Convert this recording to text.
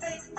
Thanks,